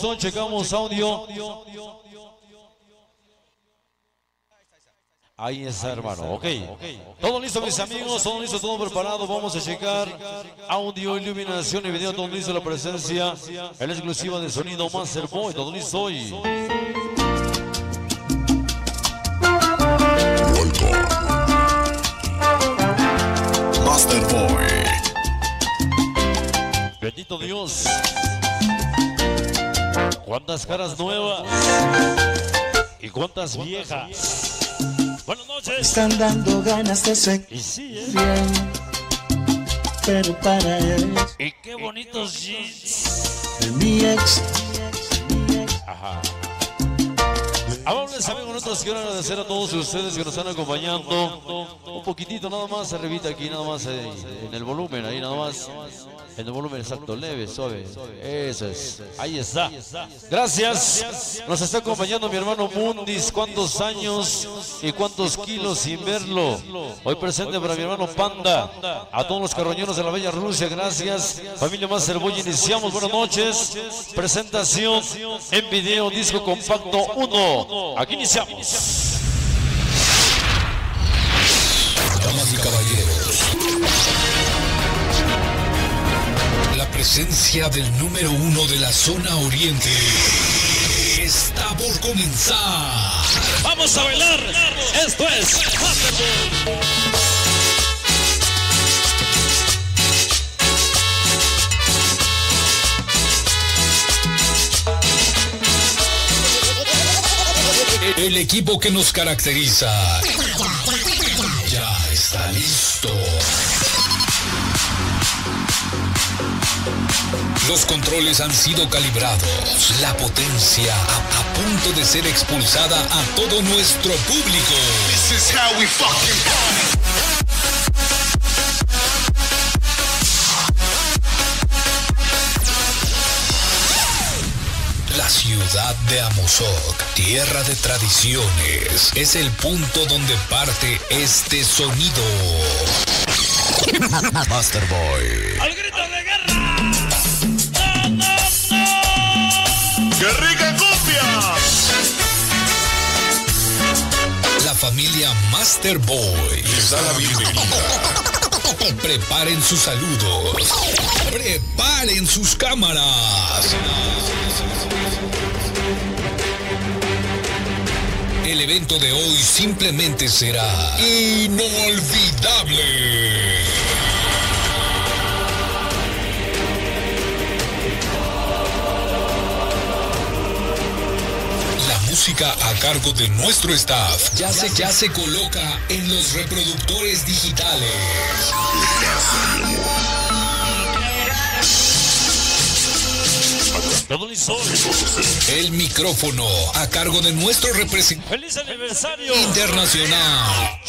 listo, checamos audio. Ahí está, hermano. Ok. Todo listo, mis amigos. Todo listo, todo preparado. Vamos a checar audio, iluminación y video. Todo listo, la presencia. El exclusiva de sonido Master Boy. Todo listo hoy. Master Boy. Bendito Dios. Cuántas caras nuevas. Y cuántas viejas. Buenas noches. Están dando ganas de ser Y sí, ¿eh? bien. Pero para él, Y qué bonitos jeans. de mi ex, Ajá. Amables amigos nuestros, quiero agradecer a todos ustedes que nos están acompañando. Un poquitito nada más, arribita aquí, nada más eh, en el volumen, ahí nada más. En el volumen exacto, leve, suave. Eso es. Ahí está. Gracias. Nos está acompañando mi hermano Mundis. ¿Cuántos años y cuántos kilos sin verlo? Hoy presente para mi hermano Panda. A todos los carroñeros de la Bella Rusia, gracias. Familia Master Boy, iniciamos. Buenas noches. Presentación en video, disco compacto 1. Aquí iniciamos. Damas y caballeros. La presencia del número uno de la zona oriente está por comenzar. Vamos a bailar. Esto es El equipo que nos caracteriza ya está listo. Los controles han sido calibrados. La potencia a, punto de ser expulsada a todo nuestro público. This is how we fucking ciudad de Amozoc, tierra de tradiciones, es el punto donde parte este sonido. Master Boy. ¡Al grito de guerra! ¡Qué rica copia! La familia Master Boy les da la bienvenida. Preparen sus saludos. Preparen sus cámaras. El evento de hoy simplemente será inolvidable. Música a cargo de nuestro staff ya se, ya se coloca en los reproductores digitales. El micrófono a cargo de nuestro representante ¡Feliz aniversario! internacional.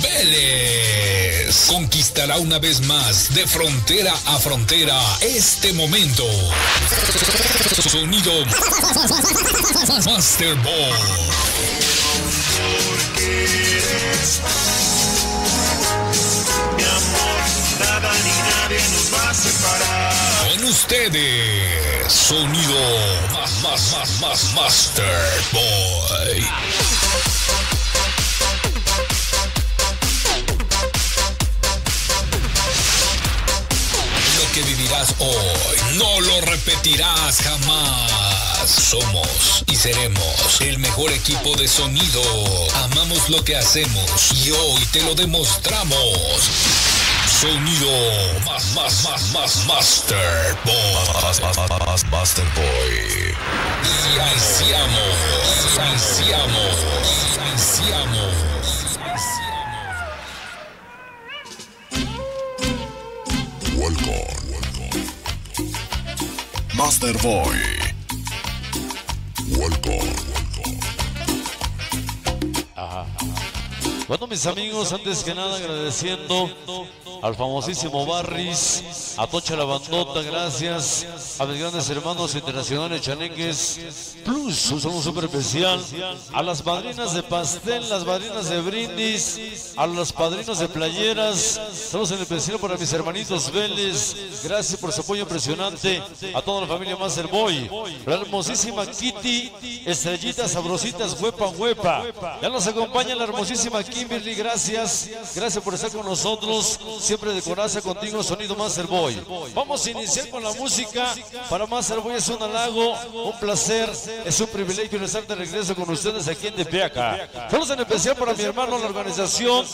Vélez conquistará una vez más de frontera a frontera este momento. Sonido Master Ball. Mi amor, nada ni nadie nos va a separar. Con ustedes, sonido más, más, más, más, Master Boy. Lo que vivirás hoy no lo repetirás jamás. Somos y seremos el mejor equipo de sonido. Amamos lo que hacemos y hoy te lo demostramos. Sonido más, más, más, más, Master Boy. Master Boy. Iniciamos. Iniciamos. Iniciamos. Welcome. Master Boy. Welcome. Bueno, mis amigos, antes que nada agradeciendo al famosísimo Barris, a Tocha la Bandota, gracias. A mis grandes hermanos internacionales chaneques. Plus, un saludo súper especial a las madrinas de pastel, las madrinas de brindis, a los padrinos de playeras, saludos en especial para mis hermanitos Vélez, gracias por su apoyo impresionante, a toda la familia Master Boy, la hermosísima Kitty, estrellitas sabrositas, huepa, huepa, ya nos acompaña la hermosísima Kimberly, gracias, gracias por estar con nosotros, siempre de coraza contigo, sonido Master Vamos a iniciar con la música, para Master Boy es un halago, un placer, es un privilegio estar de regreso con ustedes aquí en Tepeaca. Saludos en especial para mi hermano, la organización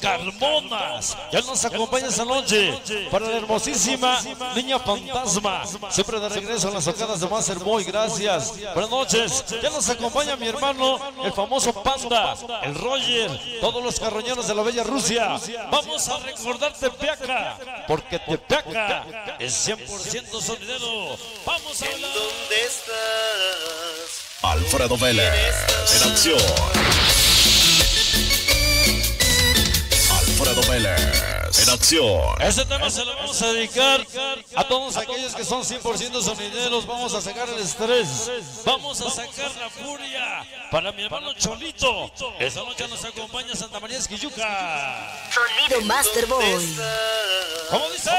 Carmonas, ya nos acompaña esta noche, para la hermosísima Niña Fantasma, siempre de regreso en las tocadas de Master Boy, gracias. Buenas noches, ya nos acompaña mi hermano, el famoso Panda, el Roger, todos los carroñeros de la bella Rusia. Vamos a recordar Tepeaca, porque Tepeaca es 100% sonidero. Vamos a hablar. ¿Dónde estás? Alfredo Vélez en acción. Alfredo Vélez en acción. Este tema se lo vamos a dedicar a todos aquellos que son 100% sonideros. Vamos a sacar el estrés. Vamos a sacar la furia para mi hermano Cholito. Esta noche nos acompaña Santa María Esquilluca. Sonido Master ¿Dónde Boy. ¿Cómo dice?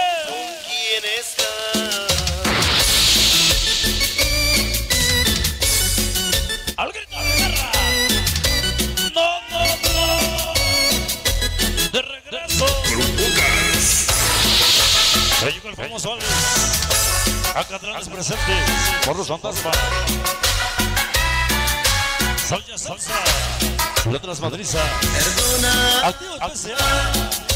Acatranes presentes por los fantasmas. Soya salsa. Letras madriza. Perdona, Activo PSA.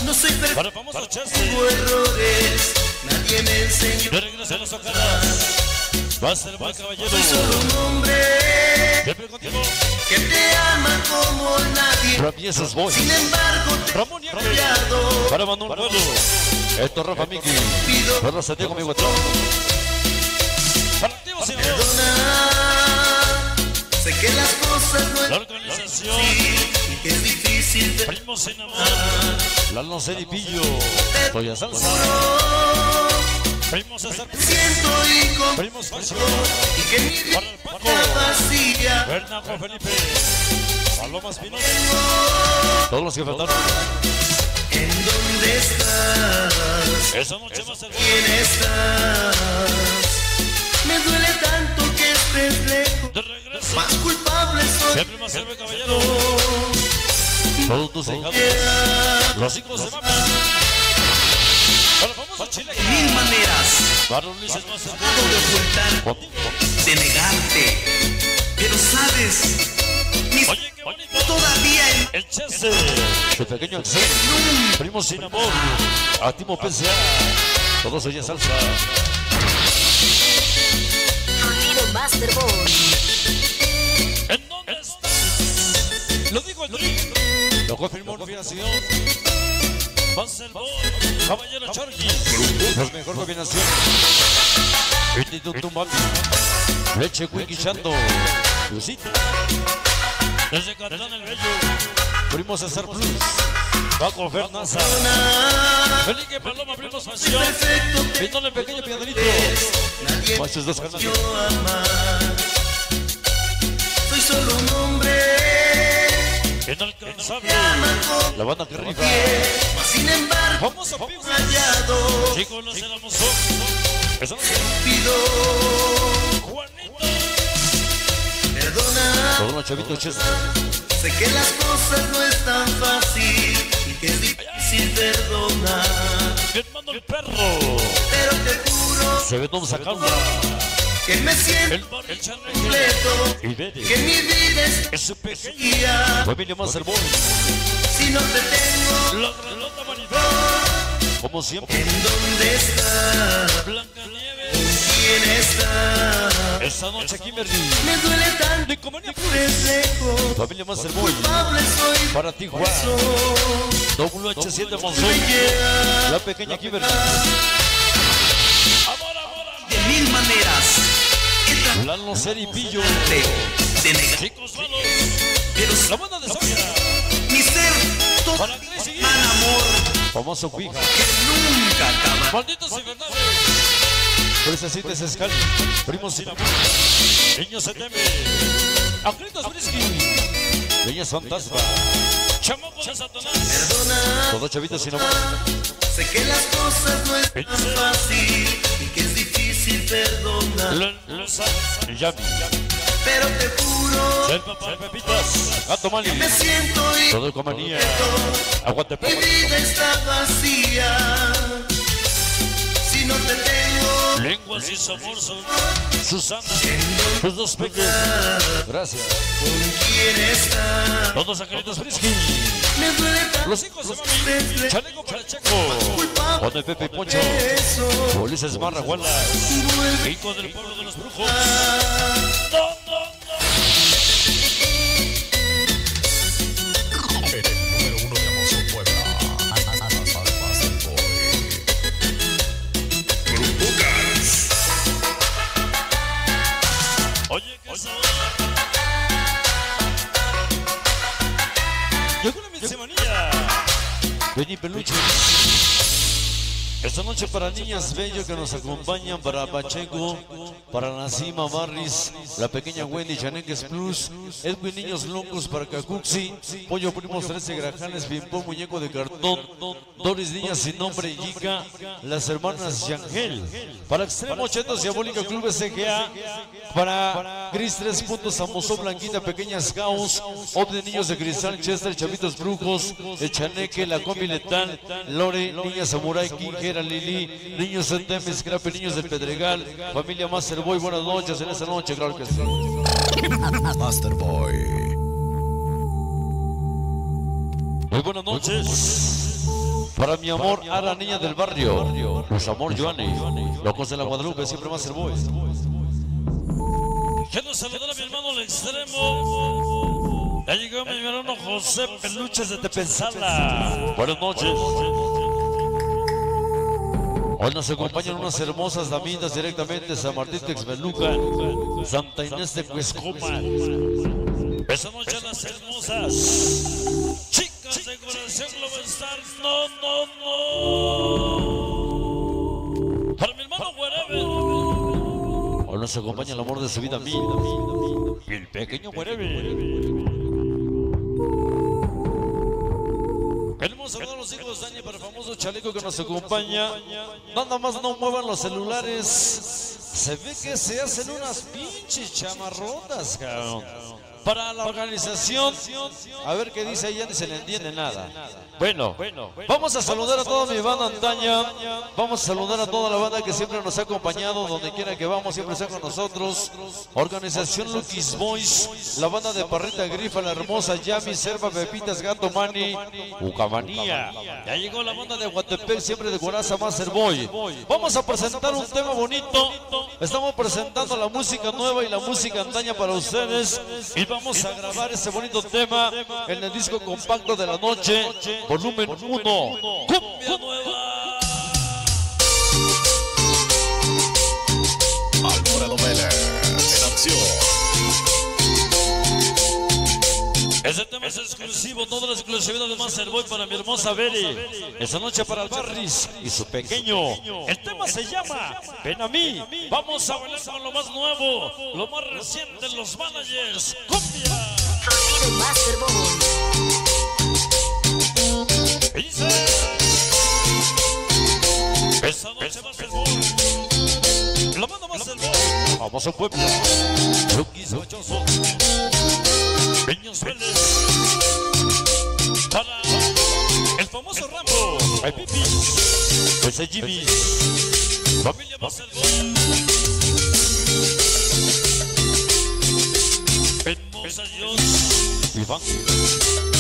no soy perfecto, Para el famoso Chelsea. errores. Nadie me enseñó. De regreso a las ocadas. Va a ser buen caballero. Soy solo un hombre Siempre contigo. que te ama como nadie. Ramieses Boy. Sin embargo, te Ramón y. Para Manuel. Esto Rafa Miki. Perro Santiago, mi guatrón. Sé que las cosas no La organización. que es difícil de Primos en amor. Lalo Ceripillo. Toya Salsa. Primos César. siento y con Primos y que mi vida Para el Paco. vacía. Bernardo Felipe. Paloma Espinosa. Todos los que faltaron. ¿En dónde estás? Esa noche ser ¿Quién estás? Me duele tanto culpable soy Siempre más serve caballero. Todos tus hijos. yo. Los hijos de mapa. Para el famoso Chile. Mil maneras Para Ulises más de ocultar, de negarte. Pero sabes, mis Oye, qué bonito. todavía en El Chese. Su pequeño Axel. Primo sin amor. Activo PSA. Todos oyen salsa. Sonido Master Boy. Confirmó la combinación. Master Boy. Caballero Chorgi. La mejor combinación. Instituto Mami. Leche Wiki Chando. Lucita. Desde Catán el Bello. Primo César Plus. Paco Fernaza. Felipe Paloma, perfecto te Pintón pequeño pianito. nadie me Machos dos canales. yo amar. Soy solo un hombre Inalcanzable. La banda que rifa. sin embargo Famoso Pipo. hallado. Chicos, los de la Mozón. Esa noche. Pido Juanito. perdona. Todos los chavitos chestos. Sé que las cosas no es tan fácil y que es difícil perdonar. Hermano el perro. Pero te juro Se ve todo sacando. Que me siento el completo. Que mi vida es pequeño. guía. Familia más hermosa. Si no te tengo, La. Como siempre. ¿en dónde estás? Blanca Nieves. ¿Quién está? Esta noche Kimberly. Me duele tanto estés lejos. Familia más hermosa. Para ti, Juan. Doble H7 Monzón. La pequeña Kimberly. Amor, amor, De mil maneras amor. Lalo Ceripillo. de negar, Chicos malos. pero La banda de Sonia. mi ser famoso Cuija. nunca acaba. Malditos infernales. Precisamente Escali, Primo sin amor, Niño se teme, Acritos Brisky, Niñas Fantasma, Chamacos de Satanás, Perdona, todo chavito sin amor, sé que las cosas no es tan fácil y difícil perdonar. Lenza, Yami, Pero te juro, el papá de Pepitas, Gato Mali, me siento todo con manía, incompleto. Aguante Mi vida está vacía. Si no te tengo, Lenguas y sabor son Susana, sus dos peques, gracias, ¿con quién estás? todos Acritos Brisky, Me duele tanto los hijos de Mami, Checo, con el Pepe y Poncho. Ulises Marra Guala, Y vuelve Hijo del pueblo de los brujos. Benny Bellucci. Esta noche para niñas bello que nos acompañan, para Pacheco, para Nacima Barris, la pequeña Wendy Chaneques Plus, Edwin Niños Locos para Cacuxi, Pollo Primos 13 Grajanes, Pimpón Muñeco de Cartón, Doris Niñas sin nombre Yica, las hermanas Yangel, para Extremo Chetos Diabólica Club SGA, para Gris 3 puntos, Amosó Blanquita, Pequeñas Caos, Op de Niños de Cristal, Chester, Chavitos Brujos, El Chaneque, La Combi Letal, Lore, Niña Samurai, King, Lili, Niños Centem, Scrape, Niños del Pedregal, Familia Master Boy, buenas noches en esta noche, claro que sí. Master Boy. Muy buenas noches. Para mi amor, a la niña del barrio, los amor Joanny, locos de la Guadalupe, siempre Master Boy. Quiero saludar a mi hermano al extremo. Ya llegó mi hermano José Peluches de Tepenzala. Buenas noches. Hoy nos acompañan unas hermosas damitas directamente de San Martín Texmeluca, Santa Inés de Cuescoma. Esa noche las hermosas chicas de corazón Global Star. No, no, no. Para mi hermano. Hoy nos acompaña el amor de su vida, mil. Y el pequeño Wherever. Queremos saludar a los hijos de Dani para el famoso chaleco que nos acompaña. Nada más no muevan los celulares. Se ve que se hacen unas pinches chamarrotas, cabrón. Para la organización, a ver qué dice ni se le entiende nada. Bueno, vamos a saludar a toda mi banda antaña. Vamos a saludar a toda la banda que siempre nos ha acompañado, donde quiera que vamos, siempre está con nosotros. Organización Lucky's Boys, la banda de Parrita Grifa, la hermosa Yami, Serva, Pepitas, Gato Mani, Ucamanía. Ya llegó la banda de Guatepec, siempre de Guaraza Master Boy. Vamos a presentar un tema bonito. Estamos presentando la música nueva y la música antaña para ustedes. Vamos a grabar ese bonito tema en el disco compacto de la noche, volumen 1. Cumbia nueva. Alfredo Vélez. En acción. Ese tema es exclusivo, toda la exclusividad de Master Boy para mi hermosa Beri. Esa noche para el Barris y su pequeño. El tema se llama Ven a mí. Vamos a bailar con lo más nuevo, lo más reciente, los managers. Vamos a Puebla. Luquis Ochoso. Peños Vélez. El famoso Rambo. El Pipi. Pues el Jimmy. Familia Master Hermosa Dios. Iván.